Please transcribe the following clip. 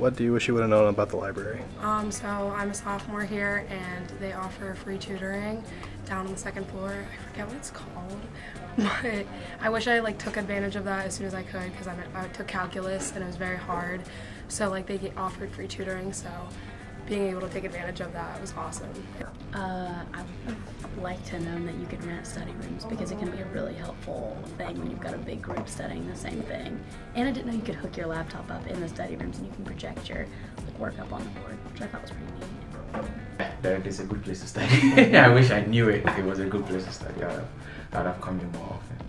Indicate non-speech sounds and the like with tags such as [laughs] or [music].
What do you wish you would have known about the library? Um, so I'm a sophomore here, and they offer free tutoring down on the second floor. I forget what it's called, [laughs] but I wish I like took advantage of that as soon as I could because I, I took calculus and it was very hard. So like they offered free tutoring, so being able to take advantage of that was awesome. Uh, I would like to know that you could rent study rooms because it can be a really helpful thing when you've got a big group studying the same thing. And I didn't know you could hook your laptop up in the study rooms and you can project your like, work up on the board, which I thought was pretty neat. That is a good place to study. [laughs] I wish I knew it. If it was a good place to study, I'd have, I'd have come here more often.